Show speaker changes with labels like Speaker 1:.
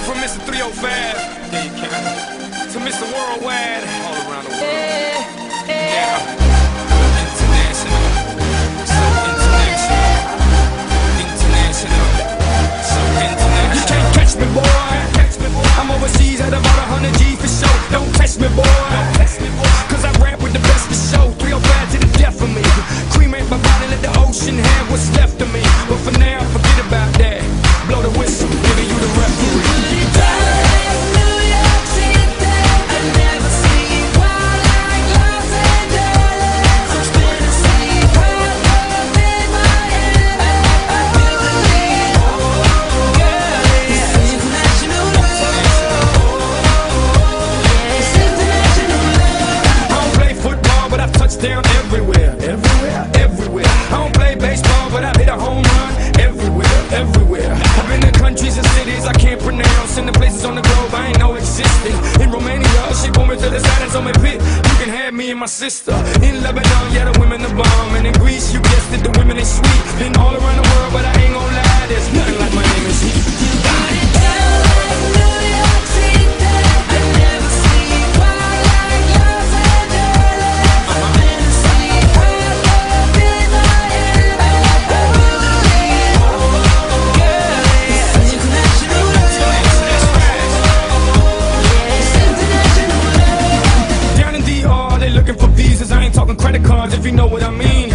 Speaker 1: went from Mr. 305 yeah, you to Mr. Worldwide all around the world. Yeah. International. So international. International. So international. You can't catch me, boy. I'm overseas at about 100 G for show. Don't me, boy. Cause I rap with the best show. 305 to the death of me. Cremate my body, let the ocean have what's left of me. But for now, down everywhere. Everywhere, everywhere. I don't play baseball, but I've hit a home run everywhere, everywhere. I've been in countries and cities I can't pronounce, and the places on the globe I ain't know existed. In Romania, she pulled me to the side and told me, Pit, you can have me and my sister. In Lebanon, yeah, the women are bomb. And in Greece, you guessed it, the women is sweet. If you know what I mean.